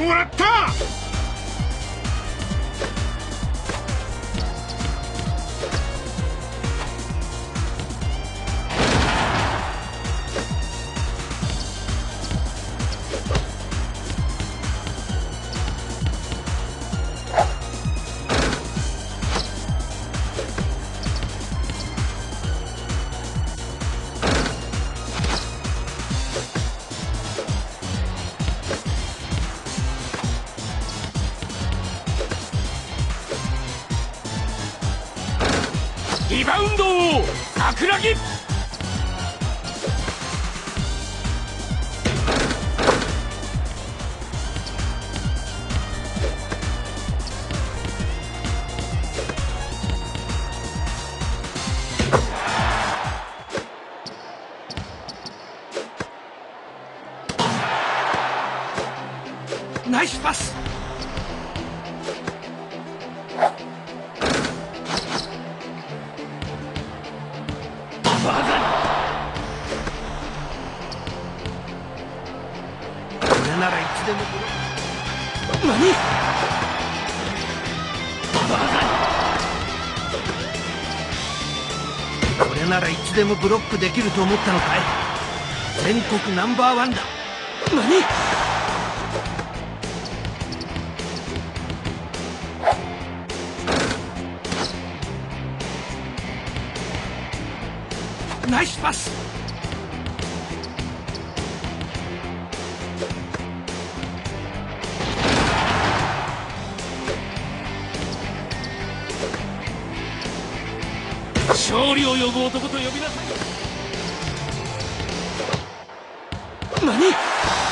もらった！リバウンドを桜木ナイスパス。ならいつでも何？バカこれならいつでもブロックできると思ったのかい？全国ナンバーワンだ。何？ナイスパス。勝利を呼ぶ男と呼びなさい。何？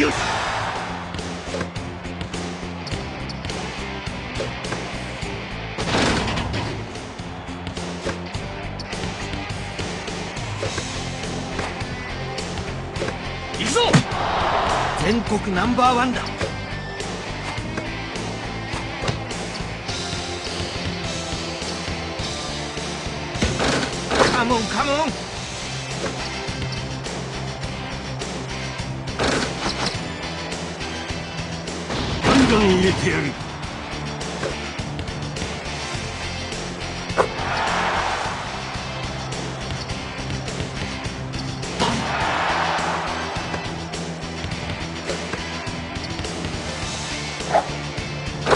よし。行くぞ。全国ナンバーワンだ。カモンカモン。ガン入れてやる。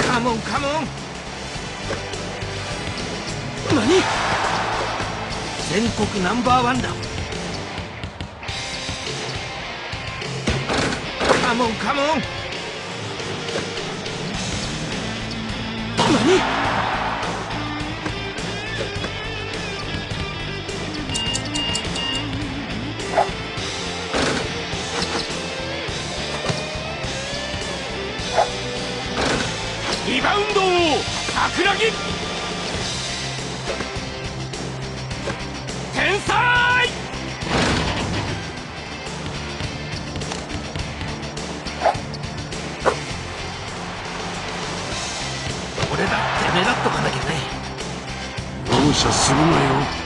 カモンカモン何？全国ナンバーワンだ。カモンカモン何リバウンドを桜木。俺だって目立っとかなきゃね。容赦するなよ。